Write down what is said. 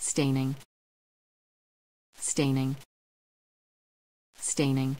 staining. Staining. Staining.